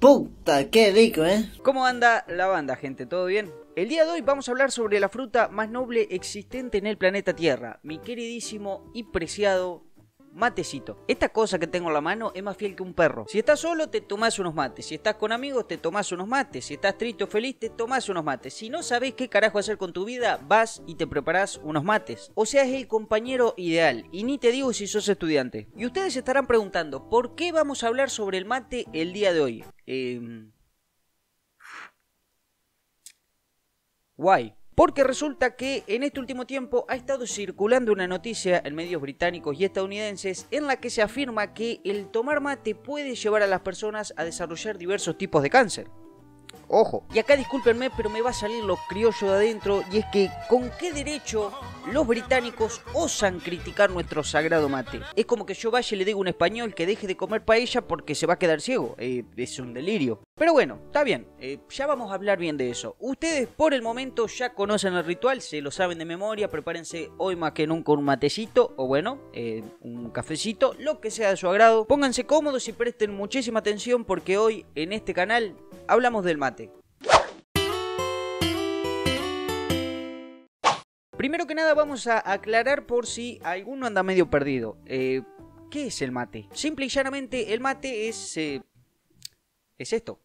Puta, qué rico, ¿eh? ¿Cómo anda la banda, gente? ¿Todo bien? El día de hoy vamos a hablar sobre la fruta más noble existente en el planeta Tierra, mi queridísimo y preciado matecito. Esta cosa que tengo en la mano es más fiel que un perro. Si estás solo, te tomas unos mates. Si estás con amigos, te tomas unos mates. Si estás triste o feliz, te tomas unos mates. Si no sabes qué carajo hacer con tu vida, vas y te preparas unos mates. O sea, es el compañero ideal. Y ni te digo si sos estudiante. Y ustedes estarán preguntando, ¿por qué vamos a hablar sobre el mate el día de hoy? Eh... Guay. Porque resulta que en este último tiempo ha estado circulando una noticia en medios británicos y estadounidenses en la que se afirma que el tomar mate puede llevar a las personas a desarrollar diversos tipos de cáncer. Ojo. Y acá discúlpenme, pero me va a salir lo criollo de adentro. Y es que, ¿con qué derecho los británicos osan criticar nuestro sagrado mate? Es como que yo vaya y le diga a un español que deje de comer paella porque se va a quedar ciego. Eh, es un delirio. Pero bueno, está bien. Eh, ya vamos a hablar bien de eso. Ustedes por el momento ya conocen el ritual, se lo saben de memoria. Prepárense hoy más que nunca un matecito o bueno, eh, un cafecito, lo que sea de su agrado. Pónganse cómodos y presten muchísima atención porque hoy en este canal hablamos del mate. Primero que nada vamos a aclarar por si alguno anda medio perdido. Eh, ¿Qué es el mate? Simple y llanamente el mate es... Eh, es esto.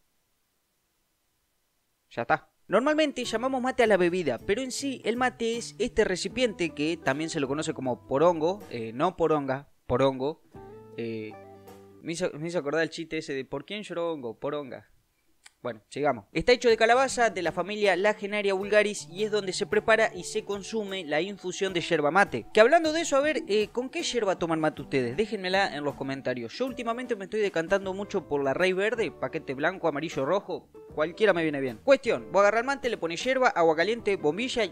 Ya está. Normalmente llamamos mate a la bebida, pero en sí el mate es este recipiente que también se lo conoce como porongo, eh, no poronga, porongo. Eh, me, hizo, acordar el chiste ese de ¿por quién lloró hongo? Poronga. Bueno, sigamos. Está hecho de calabaza de la familia Lagenaria vulgaris y es donde se prepara y se consume la infusión de yerba mate. Que hablando de eso, a ver, eh, ¿con qué yerba toman mate ustedes? Déjenmela en los comentarios. Yo últimamente me estoy decantando mucho por la Rey Verde, paquete blanco, amarillo, rojo. Cualquiera me viene bien. Cuestión, voy a agarrar mate, le pone yerba, agua caliente, bombilla y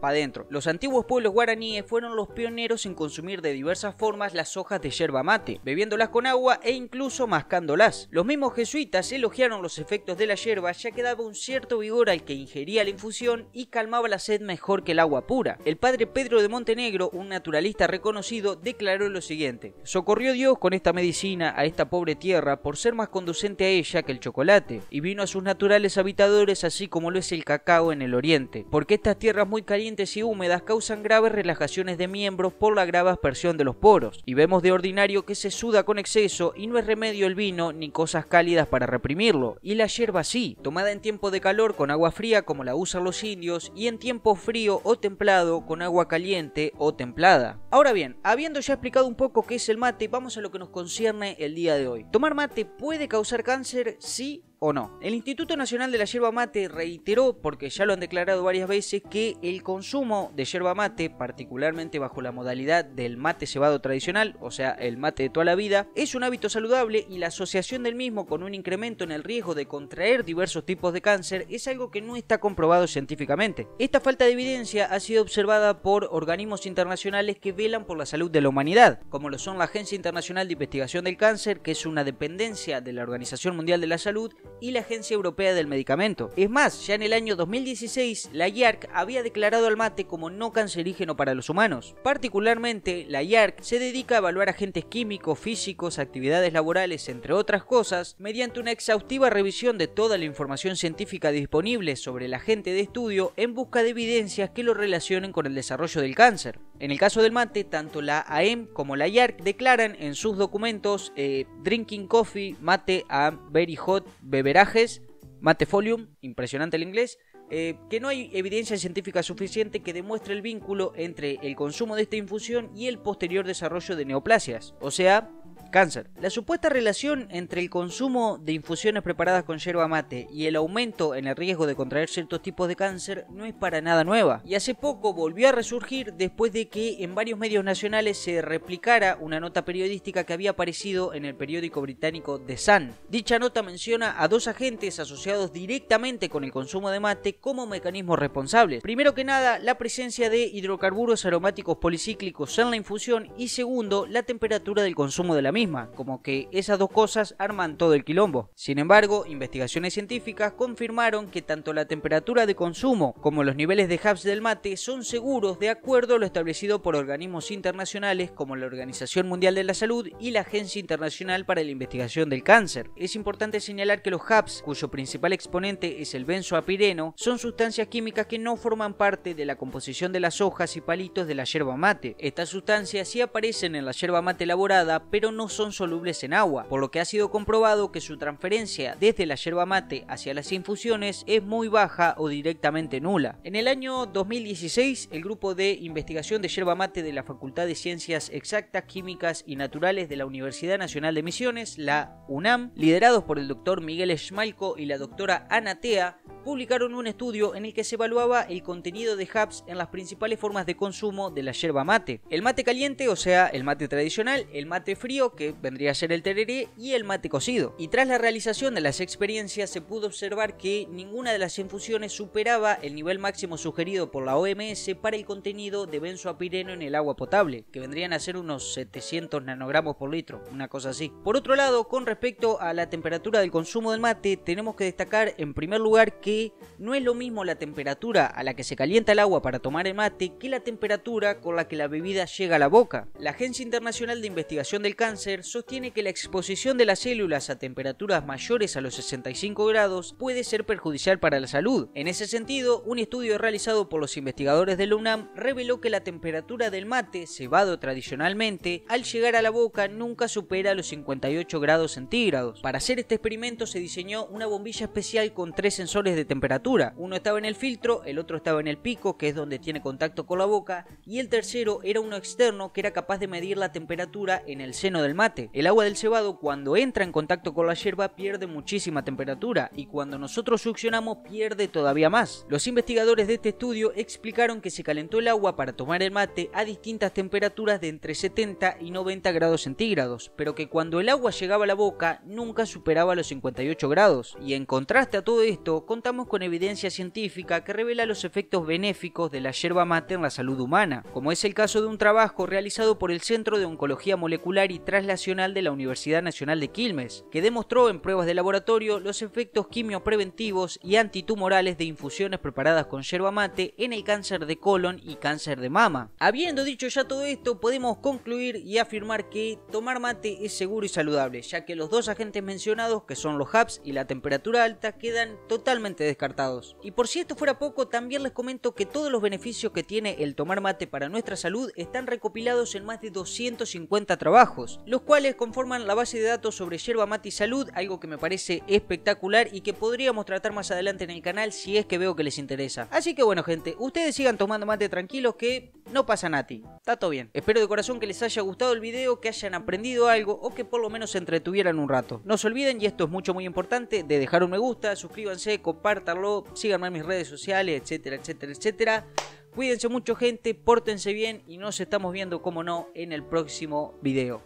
para adentro. Los antiguos pueblos guaraníes fueron los pioneros en consumir de diversas formas las hojas de yerba mate, bebiéndolas con agua e incluso mascándolas. Los mismos jesuitas elogiaron los efectos de la yerba ya que daba un cierto vigor al que ingería la infusión y calmaba la sed mejor que el agua pura. El padre Pedro de Montenegro, un naturalista reconocido, declaró lo siguiente: Socorrió Dios con esta medicina a esta pobre tierra por ser más conducente a ella que el chocolate, y vino a sus naturales habitadores así como lo es el cacao en el oriente, porque estas tierras muy calientes y húmedas causan graves relajaciones de miembros por la grave aspersión de los poros, y vemos de ordinario que se suda con exceso y no es remedio el vino ni cosas cálidas para reprimirlo, y la hierba sí, tomada en tiempo de calor con agua fría como la usan los indios, y en tiempo frío o templado con agua caliente o templada. Ahora bien, habiendo ya explicado un poco qué es el mate, vamos a lo que nos concierne el día de hoy. ¿Tomar mate puede causar cáncer? Sí o no. El Instituto Nacional de la Yerba Mate reiteró, porque ya lo han declarado varias veces, que el consumo de yerba mate, particularmente bajo la modalidad del mate cebado tradicional, o sea, el mate de toda la vida, es un hábito saludable y la asociación del mismo con un incremento en el riesgo de contraer diversos tipos de cáncer es algo que no está comprobado científicamente. Esta falta de evidencia ha sido observada por organismos internacionales que velan por la salud de la humanidad, como lo son la Agencia Internacional de Investigación del Cáncer, que es una dependencia de la Organización Mundial de la Salud, y la Agencia Europea del Medicamento. Es más, ya en el año 2016, la IARC había declarado al mate como no cancerígeno para los humanos. Particularmente, la IARC se dedica a evaluar agentes químicos, físicos, actividades laborales, entre otras cosas, mediante una exhaustiva revisión de toda la información científica disponible sobre el agente de estudio en busca de evidencias que lo relacionen con el desarrollo del cáncer. En el caso del mate, tanto la AM como la IARC declaran en sus documentos eh, Drinking Coffee, Mate a Very Hot, Beberajes, Matefolium, impresionante el inglés, eh, que no hay evidencia científica suficiente que demuestre el vínculo entre el consumo de esta infusión y el posterior desarrollo de neoplasias, o sea, cáncer. La supuesta relación entre el consumo de infusiones preparadas con yerba mate y el aumento en el riesgo de contraer ciertos tipos de cáncer no es para nada nueva, y hace poco volvió a resurgir después de que en varios medios nacionales se replicara una nota periodística que había aparecido en el periódico británico The Sun. Dicha nota menciona a dos agentes asociados directamente con el consumo de mate como mecanismos responsables. Primero que nada, la presencia de hidrocarburos aromáticos policíclicos en la infusión y segundo, la temperatura del consumo de la misma como que esas dos cosas arman todo el quilombo. Sin embargo, investigaciones científicas confirmaron que tanto la temperatura de consumo como los niveles de HAPS del mate son seguros de acuerdo a lo establecido por organismos internacionales como la Organización Mundial de la Salud y la Agencia Internacional para la Investigación del Cáncer. Es importante señalar que los HAPS, cuyo principal exponente es el benzoapireno, son sustancias químicas que no forman parte de la composición de las hojas y palitos de la yerba mate. Estas sustancias sí aparecen en la yerba mate elaborada, pero no son solubles en agua, por lo que ha sido comprobado que su transferencia desde la yerba mate hacia las infusiones es muy baja o directamente nula. En el año 2016, el grupo de investigación de yerba mate de la Facultad de Ciencias Exactas, Químicas y Naturales de la Universidad Nacional de Misiones, la UNAM, liderados por el doctor Miguel Schmalco y la doctora Anatea, publicaron un estudio en el que se evaluaba el contenido de HAPS en las principales formas de consumo de la yerba mate. El mate caliente, o sea, el mate tradicional, el mate frío, que vendría a ser el tereré, y el mate cocido. Y tras la realización de las experiencias se pudo observar que ninguna de las infusiones superaba el nivel máximo sugerido por la OMS para el contenido de benzoapireno en el agua potable, que vendrían a ser unos 700 nanogramos por litro, una cosa así. Por otro lado, con respecto a la temperatura del consumo del mate, tenemos que destacar en primer lugar que no es lo mismo la temperatura a la que se calienta el agua para tomar el mate que la temperatura con la que la bebida llega a la boca. La Agencia Internacional de Investigación del Cáncer sostiene que la exposición de las células a temperaturas mayores a los 65 grados puede ser perjudicial para la salud. En ese sentido, un estudio realizado por los investigadores de UNAM reveló que la temperatura del mate, cebado tradicionalmente, al llegar a la boca nunca supera los 58 grados centígrados. Para hacer este experimento se diseñó una bombilla especial con tres sensores de temperatura. Uno estaba en el filtro, el otro estaba en el pico, que es donde tiene contacto con la boca, y el tercero era uno externo que era capaz de medir la temperatura en el seno del mate. El agua del cebado cuando entra en contacto con la hierba pierde muchísima temperatura y cuando nosotros succionamos pierde todavía más. Los investigadores de este estudio explicaron que se calentó el agua para tomar el mate a distintas temperaturas de entre 70 y 90 grados centígrados, pero que cuando el agua llegaba a la boca nunca superaba los 58 grados. Y en contraste a todo esto, con evidencia científica que revela los efectos benéficos de la yerba mate en la salud humana, como es el caso de un trabajo realizado por el Centro de Oncología Molecular y Translacional de la Universidad Nacional de Quilmes, que demostró en pruebas de laboratorio los efectos quimiopreventivos y antitumorales de infusiones preparadas con yerba mate en el cáncer de colon y cáncer de mama. Habiendo dicho ya todo esto, podemos concluir y afirmar que tomar mate es seguro y saludable, ya que los dos agentes mencionados, que son los HAPS y la temperatura alta, quedan totalmente descartados. Y por si esto fuera poco, también les comento que todos los beneficios que tiene el tomar mate para nuestra salud están recopilados en más de 250 trabajos, los cuales conforman la base de datos sobre yerba mate y salud, algo que me parece espectacular y que podríamos tratar más adelante en el canal si es que veo que les interesa. Así que bueno gente, ustedes sigan tomando mate tranquilos que no pasa nada. Está todo bien. Espero de corazón que les haya gustado el video, que hayan aprendido algo o que por lo menos se entretuvieran un rato. No se olviden, y esto es mucho muy importante, de dejar un me gusta, suscríbanse, compartan síganme en mis redes sociales, etcétera, etcétera, etcétera. Cuídense mucho gente, pórtense bien y nos estamos viendo como no en el próximo video.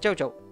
Chau chau.